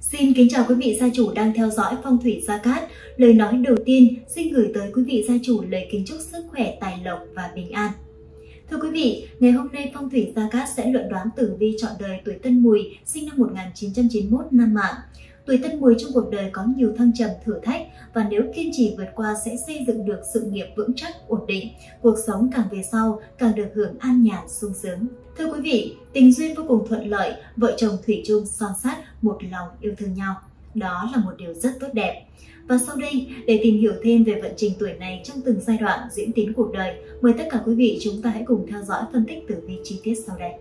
Xin kính chào quý vị gia chủ đang theo dõi Phong thủy Gia Cát. Lời nói đầu tiên xin gửi tới quý vị gia chủ lời kính chúc sức khỏe, tài lộc và bình an. Thưa quý vị, ngày hôm nay Phong thủy Gia Cát sẽ luận đoán tử vi chọn đời tuổi Tân Mùi, sinh năm 1991 năm mạng. Tuổi Tân Mùi trong cuộc đời có nhiều thăng trầm thử thách và nếu kiên trì vượt qua sẽ xây dựng được sự nghiệp vững chắc, ổn định. Cuộc sống càng về sau càng được hưởng an nhàn, sung sướng. Thưa quý vị, tình duyên vô cùng thuận lợi, vợ chồng Thủy chung son sát, một lòng yêu thương nhau. Đó là một điều rất tốt đẹp. Và sau đây, để tìm hiểu thêm về vận trình tuổi này trong từng giai đoạn diễn tiến cuộc đời, mời tất cả quý vị chúng ta hãy cùng theo dõi phân tích tử vi chi tiết sau đây.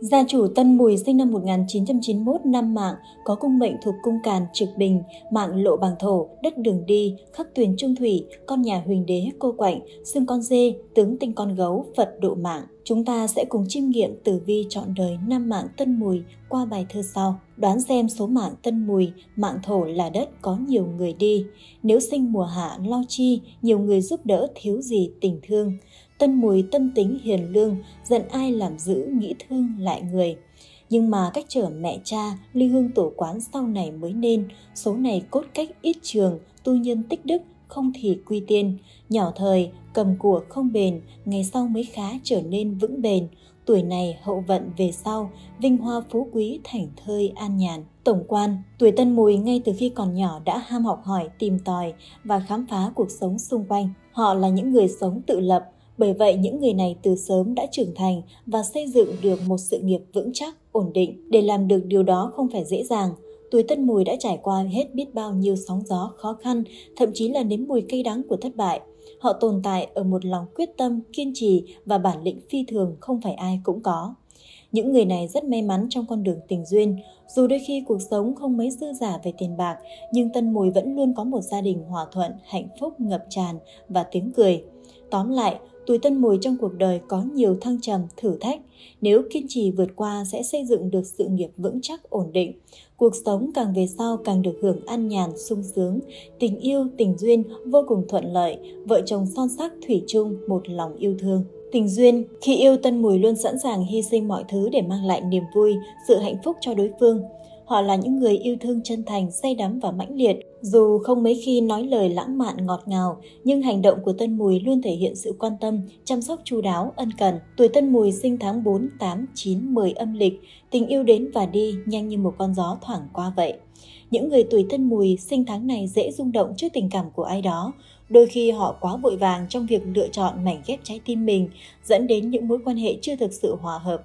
Gia chủ Tân Mùi sinh năm 1991 năm mạng, có cung mệnh thuộc cung càn trực bình, mạng lộ bằng thổ, đất đường đi, khắc tuyền trung thủy, con nhà huỳnh đế cô quạnh, xương con dê, tướng tinh con gấu, Phật độ mạng. Chúng ta sẽ cùng chiêm nghiệm tử vi chọn đời năm mạng Tân Mùi qua bài thơ sau. Đoán xem số mạng Tân Mùi, mạng thổ là đất có nhiều người đi. Nếu sinh mùa hạ lo chi, nhiều người giúp đỡ thiếu gì tình thương. Tân Mùi tâm tính hiền lương, giận ai làm giữ nghĩ thương lại người. Nhưng mà cách trở mẹ cha, ly hương tổ quán sau này mới nên, số này cốt cách ít trường, tu nhân tích đức, không thì quy tiên. Nhỏ thời, cầm của không bền, ngày sau mới khá trở nên vững bền. Tuổi này hậu vận về sau, vinh hoa phú quý thành thơi an nhàn. Tổng quan, tuổi tân mùi ngay từ khi còn nhỏ đã ham học hỏi, tìm tòi và khám phá cuộc sống xung quanh. Họ là những người sống tự lập, bởi vậy những người này từ sớm đã trưởng thành và xây dựng được một sự nghiệp vững chắc, ổn định. Để làm được điều đó không phải dễ dàng. Tuổi Tân Mùi đã trải qua hết biết bao nhiêu sóng gió khó khăn, thậm chí là nếm mùi cay đắng của thất bại. Họ tồn tại ở một lòng quyết tâm, kiên trì và bản lĩnh phi thường không phải ai cũng có. Những người này rất may mắn trong con đường tình duyên. Dù đôi khi cuộc sống không mấy dư giả về tiền bạc, nhưng Tân Mùi vẫn luôn có một gia đình hòa thuận, hạnh phúc, ngập tràn và tiếng cười. Tóm lại, tuổi tân mùi trong cuộc đời có nhiều thăng trầm, thử thách. Nếu kiên trì vượt qua sẽ xây dựng được sự nghiệp vững chắc, ổn định. Cuộc sống càng về sau càng được hưởng an nhàn, sung sướng. Tình yêu, tình duyên vô cùng thuận lợi. Vợ chồng son sắc thủy chung, một lòng yêu thương. Tình duyên, khi yêu tân mùi luôn sẵn sàng hy sinh mọi thứ để mang lại niềm vui, sự hạnh phúc cho đối phương. Họ là những người yêu thương chân thành, say đắm và mãnh liệt. Dù không mấy khi nói lời lãng mạn ngọt ngào, nhưng hành động của Tân Mùi luôn thể hiện sự quan tâm, chăm sóc chu đáo, ân cần. Tuổi Tân Mùi sinh tháng 4, 8, 9, 10 âm lịch, tình yêu đến và đi nhanh như một con gió thoảng qua vậy. Những người tuổi Tân Mùi sinh tháng này dễ rung động trước tình cảm của ai đó, đôi khi họ quá vội vàng trong việc lựa chọn mảnh ghép trái tim mình, dẫn đến những mối quan hệ chưa thực sự hòa hợp.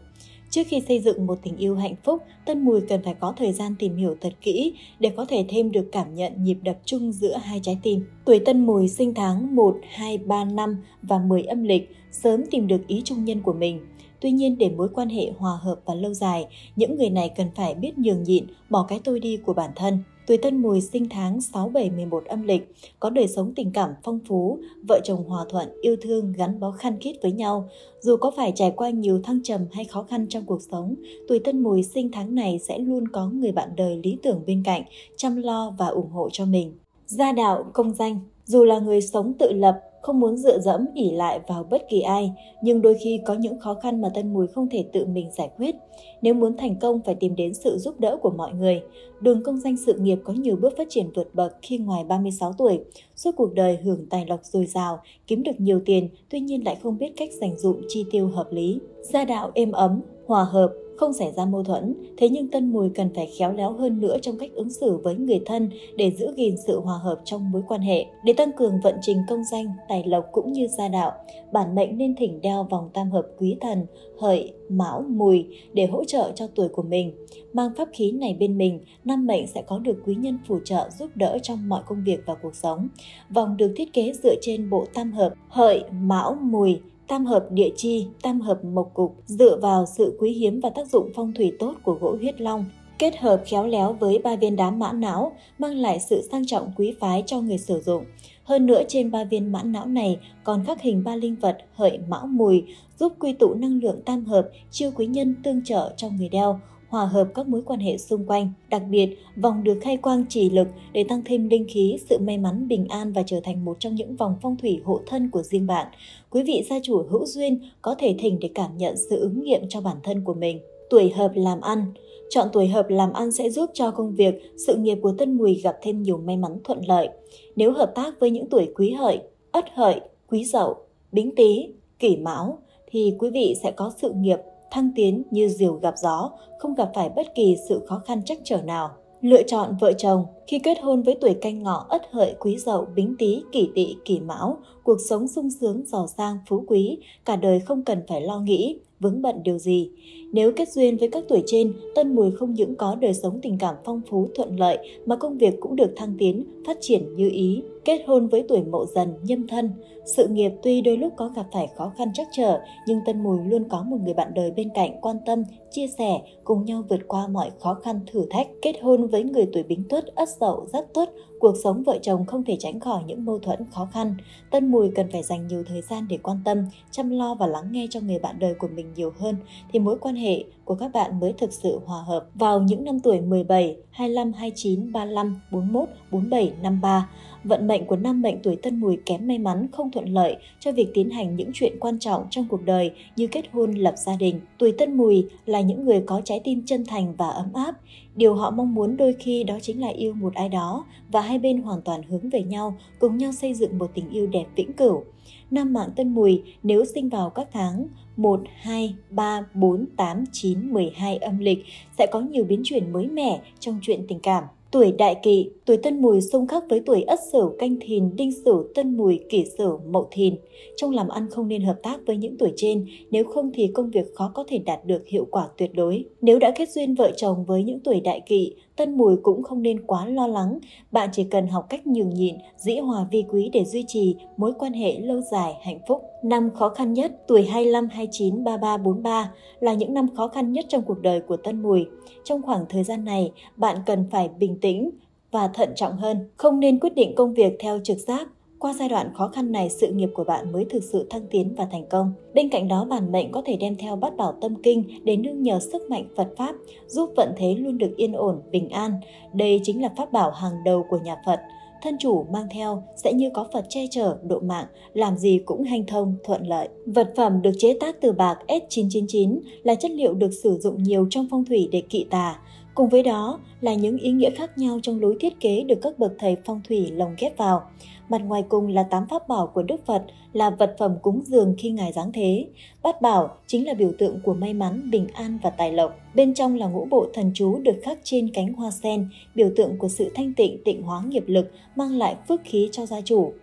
Trước khi xây dựng một tình yêu hạnh phúc, Tân Mùi cần phải có thời gian tìm hiểu thật kỹ để có thể thêm được cảm nhận nhịp đập chung giữa hai trái tim. Tuổi Tân Mùi sinh tháng 1, 2, 3, 5 và 10 âm lịch, sớm tìm được ý trung nhân của mình. Tuy nhiên để mối quan hệ hòa hợp và lâu dài, những người này cần phải biết nhường nhịn, bỏ cái tôi đi của bản thân. Tuổi Tân Mùi sinh tháng 6, 7, 11 âm lịch, có đời sống tình cảm phong phú, vợ chồng hòa thuận, yêu thương, gắn bó khăn khít với nhau. Dù có phải trải qua nhiều thăng trầm hay khó khăn trong cuộc sống, tuổi Tân Mùi sinh tháng này sẽ luôn có người bạn đời lý tưởng bên cạnh, chăm lo và ủng hộ cho mình. Gia đạo, công danh Dù là người sống tự lập, không muốn dựa dẫm ỉ lại vào bất kỳ ai, nhưng đôi khi có những khó khăn mà Tân Mùi không thể tự mình giải quyết. Nếu muốn thành công phải tìm đến sự giúp đỡ của mọi người. Đường công danh sự nghiệp có nhiều bước phát triển vượt bậc khi ngoài 36 tuổi, suốt cuộc đời hưởng tài lộc dồi dào, kiếm được nhiều tiền, tuy nhiên lại không biết cách dành dụng chi tiêu hợp lý. Gia đạo êm ấm, hòa hợp, không xảy ra mâu thuẫn, thế nhưng Tân Mùi cần phải khéo léo hơn nữa trong cách ứng xử với người thân để giữ gìn sự hòa hợp trong mối quan hệ. Để tăng cường vận trình công danh, tài lộc cũng như gia đạo, bản mệnh nên thỉnh đeo vòng tam hợp quý thần, hợi, mão, mùi để hỗ trợ cho tuổi của mình. Mang pháp khí này bên mình, năm mệnh sẽ có được quý nhân phù trợ giúp đỡ trong mọi công việc và cuộc sống. Vòng được thiết kế dựa trên bộ tam hợp hợi, mão, mùi, tam hợp địa chi, tam hợp mộc cục dựa vào sự quý hiếm và tác dụng phong thủy tốt của gỗ huyết long kết hợp khéo léo với ba viên đá mã não mang lại sự sang trọng quý phái cho người sử dụng. Hơn nữa trên ba viên mã não này còn khắc hình ba linh vật hợi mão mùi giúp quy tụ năng lượng tam hợp, chiêu quý nhân tương trợ cho người đeo, hòa hợp các mối quan hệ xung quanh. Đặc biệt, vòng được khai quang chỉ lực để tăng thêm linh khí, sự may mắn, bình an và trở thành một trong những vòng phong thủy hộ thân của riêng bạn. Quý vị gia chủ hữu duyên có thể thỉnh để cảm nhận sự ứng nghiệm cho bản thân của mình. Tuổi hợp làm ăn Chọn tuổi hợp làm ăn sẽ giúp cho công việc, sự nghiệp của Tân Mùi gặp thêm nhiều may mắn thuận lợi. Nếu hợp tác với những tuổi quý hợi, ất hợi, quý dậu, bính tý, kỷ mão thì quý vị sẽ có sự nghiệp thăng tiến như diều gặp gió, không gặp phải bất kỳ sự khó khăn trắc trở nào. Lựa chọn vợ chồng khi kết hôn với tuổi canh ngọ ất hợi quý dậu bính tý kỷ tỵ kỷ mão, cuộc sống sung sướng giàu sang phú quý, cả đời không cần phải lo nghĩ, vướng bận điều gì. Nếu kết duyên với các tuổi trên, Tân Mùi không những có đời sống tình cảm phong phú thuận lợi mà công việc cũng được thăng tiến, phát triển như ý. Kết hôn với tuổi mậu dần, nhâm thân, sự nghiệp tuy đôi lúc có gặp phải khó khăn trắc trở, nhưng Tân Mùi luôn có một người bạn đời bên cạnh quan tâm, chia sẻ, cùng nhau vượt qua mọi khó khăn thử thách. Kết hôn với người tuổi Bính Tuất, Ất Dậu, Giáp Tuất, cuộc sống vợ chồng không thể tránh khỏi những mâu thuẫn khó khăn. Tân Mùi cần phải dành nhiều thời gian để quan tâm, chăm lo và lắng nghe cho người bạn đời của mình nhiều hơn thì mối quan hệ hệ của các bạn mới thực sự hòa hợp. Vào những năm tuổi 17, 25, 29, 35, 41, 47, 53, vận mệnh của năm mệnh tuổi Tân Mùi kém may mắn không thuận lợi cho việc tiến hành những chuyện quan trọng trong cuộc đời như kết hôn lập gia đình. Tuổi Tân Mùi là những người có trái tim chân thành và ấm áp. Điều họ mong muốn đôi khi đó chính là yêu một ai đó và hai bên hoàn toàn hướng về nhau, cùng nhau xây dựng một tình yêu đẹp vĩnh cửu. Năm mạng Tân Mùi nếu sinh vào các tháng 1, 2, 3, 4, 8, 9, 12 âm lịch sẽ có nhiều biến chuyển mới mẻ trong chuyện tình cảm. Tuổi đại kỵ, tuổi tân mùi xung khắc với tuổi ất sửu, canh thìn, đinh sửu, tân mùi, kỷ sửu, mậu thìn. Trong làm ăn không nên hợp tác với những tuổi trên, nếu không thì công việc khó có thể đạt được hiệu quả tuyệt đối. Nếu đã kết duyên vợ chồng với những tuổi đại kỵ, tân mùi cũng không nên quá lo lắng. Bạn chỉ cần học cách nhường nhịn, dĩ hòa vi quý để duy trì mối quan hệ lâu dài, hạnh phúc. Năm khó khăn nhất, tuổi 25, 29, 33, 43 là những năm khó khăn nhất trong cuộc đời của tân mùi. Trong khoảng thời gian này, bạn cần phải bình tĩnh và thận trọng hơn, không nên quyết định công việc theo trực giác. Qua giai đoạn khó khăn này, sự nghiệp của bạn mới thực sự thăng tiến và thành công. Bên cạnh đó, bản mệnh có thể đem theo bát bảo tâm kinh để nương nhờ sức mạnh Phật Pháp, giúp vận thế luôn được yên ổn, bình an. Đây chính là pháp bảo hàng đầu của nhà Phật thân chủ mang theo sẽ như có Phật che chở, độ mạng, làm gì cũng hanh thông, thuận lợi. Vật phẩm được chế tác từ bạc S999 là chất liệu được sử dụng nhiều trong phong thủy để kỵ tà. Cùng với đó là những ý nghĩa khác nhau trong lối thiết kế được các bậc thầy phong thủy lồng ghép vào. Mặt ngoài cùng là tám pháp bảo của Đức Phật là vật phẩm cúng dường khi Ngài giáng thế. Bát bảo chính là biểu tượng của may mắn, bình an và tài lộc. Bên trong là ngũ bộ thần chú được khắc trên cánh hoa sen, biểu tượng của sự thanh tịnh, tịnh hóa nghiệp lực, mang lại phước khí cho gia chủ.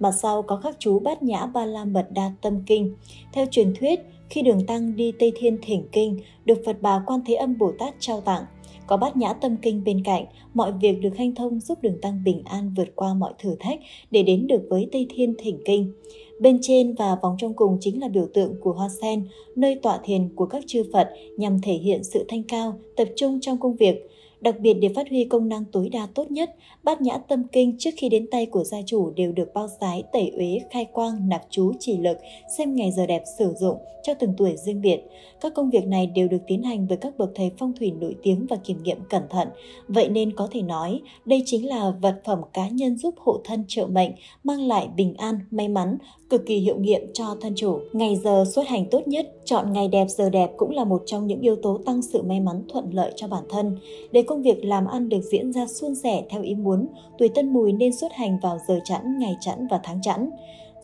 Mặt sau có khắc chú bát nhã ba la mật đa tâm kinh. Theo truyền thuyết, khi đường tăng đi Tây Thiên thỉnh kinh, được Phật bà Quan Thế Âm Bồ Tát trao tặng – có bát nhã tâm kinh bên cạnh, mọi việc được hanh thông giúp đường tăng bình an vượt qua mọi thử thách để đến được với Tây Thiên Thỉnh Kinh. Bên trên và vòng trong cùng chính là biểu tượng của hoa sen, nơi tọa thiền của các chư Phật nhằm thể hiện sự thanh cao, tập trung trong công việc, Đặc biệt để phát huy công năng tối đa tốt nhất, bát nhã tâm kinh trước khi đến tay của gia chủ đều được bao sái, tẩy uế, khai quang, nạp chú, chỉ lực, xem ngày giờ đẹp sử dụng cho từng tuổi riêng biệt. Các công việc này đều được tiến hành với các bậc thầy phong thủy nổi tiếng và kiểm nghiệm cẩn thận. Vậy nên có thể nói, đây chính là vật phẩm cá nhân giúp hộ thân trợ mệnh, mang lại bình an, may mắn, cực kỳ hiệu nghiệm cho thân chủ. Ngày giờ xuất hành tốt nhất, chọn ngày đẹp giờ đẹp cũng là một trong những yếu tố tăng sự may mắn thuận lợi cho bản thân. Để công việc làm ăn được diễn ra suôn sẻ theo ý muốn, tuổi Tân Mùi nên xuất hành vào giờ chẵn, ngày chẵn và tháng chẵn.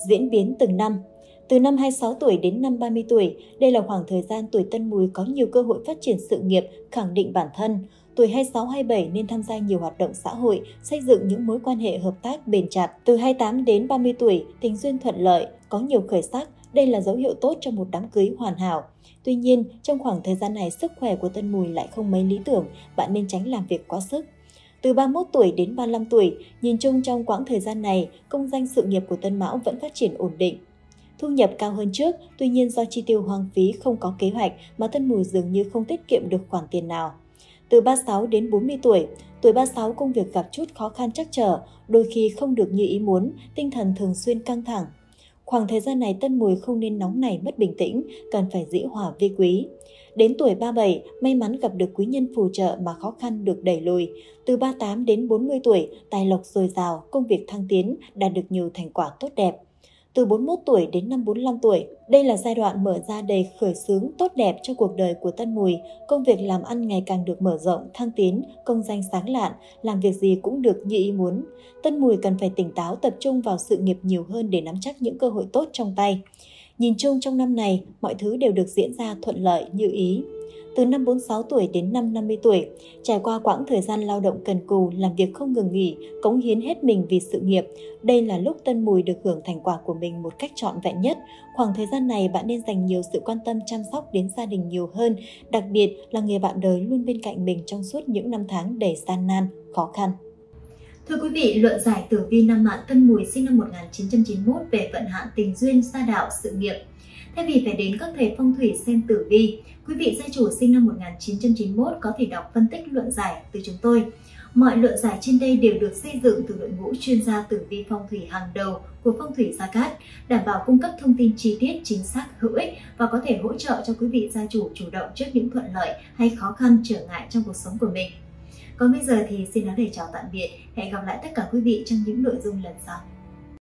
Diễn biến từng năm, từ năm 26 tuổi đến năm 30 tuổi, đây là khoảng thời gian tuổi Tân Mùi có nhiều cơ hội phát triển sự nghiệp, khẳng định bản thân. Tuổi 26-27 nên tham gia nhiều hoạt động xã hội, xây dựng những mối quan hệ hợp tác bền chặt. Từ 28 đến 30 tuổi, tình duyên thuận lợi, có nhiều khởi sắc, đây là dấu hiệu tốt cho một đám cưới hoàn hảo. Tuy nhiên, trong khoảng thời gian này sức khỏe của Tân Mùi lại không mấy lý tưởng, bạn nên tránh làm việc quá sức. Từ 31 tuổi đến 35 tuổi, nhìn chung trong quãng thời gian này, công danh sự nghiệp của Tân Mão vẫn phát triển ổn định. Thu nhập cao hơn trước, tuy nhiên do chi tiêu hoang phí không có kế hoạch mà Tân Mùi dường như không tiết kiệm được khoản tiền nào. Từ 36 đến 40 tuổi, tuổi 36 công việc gặp chút khó khăn chắc trở, đôi khi không được như ý muốn, tinh thần thường xuyên căng thẳng. Khoảng thời gian này Tân Mùi không nên nóng nảy mất bình tĩnh, cần phải dĩ hòa vi quý. Đến tuổi 37, may mắn gặp được quý nhân phù trợ mà khó khăn được đẩy lùi. Từ 38 đến 40 tuổi, tài lộc dồi dào, công việc thăng tiến, đạt được nhiều thành quả tốt đẹp từ 41 tuổi đến năm 45 tuổi. Đây là giai đoạn mở ra đầy khởi xướng tốt đẹp cho cuộc đời của Tân Mùi. Công việc làm ăn ngày càng được mở rộng, thăng tiến, công danh sáng lạn, làm việc gì cũng được như ý muốn. Tân Mùi cần phải tỉnh táo tập trung vào sự nghiệp nhiều hơn để nắm chắc những cơ hội tốt trong tay. Nhìn chung trong năm này, mọi thứ đều được diễn ra thuận lợi như ý từ năm 46 tuổi đến năm 50 tuổi, trải qua quãng thời gian lao động cần cù, làm việc không ngừng nghỉ, cống hiến hết mình vì sự nghiệp. Đây là lúc Tân Mùi được hưởng thành quả của mình một cách trọn vẹn nhất. Khoảng thời gian này bạn nên dành nhiều sự quan tâm chăm sóc đến gia đình nhiều hơn, đặc biệt là người bạn đời luôn bên cạnh mình trong suốt những năm tháng đầy gian nan, khó khăn. Thưa quý vị, luận giải tử vi năm mạng Tân Mùi sinh năm 1991 về vận hạn tình duyên, gia đạo, sự nghiệp – Thay vì phải đến các thầy phong thủy xem tử vi, quý vị gia chủ sinh năm 1991 có thể đọc phân tích luận giải từ chúng tôi. Mọi luận giải trên đây đều được xây dựng từ đội ngũ chuyên gia tử vi phong thủy hàng đầu của phong thủy Gia Cát, đảm bảo cung cấp thông tin chi tiết, chính xác, hữu ích và có thể hỗ trợ cho quý vị gia chủ chủ động trước những thuận lợi hay khó khăn trở ngại trong cuộc sống của mình. Còn bây giờ thì xin nói lời chào tạm biệt, hẹn gặp lại tất cả quý vị trong những nội dung lần sau.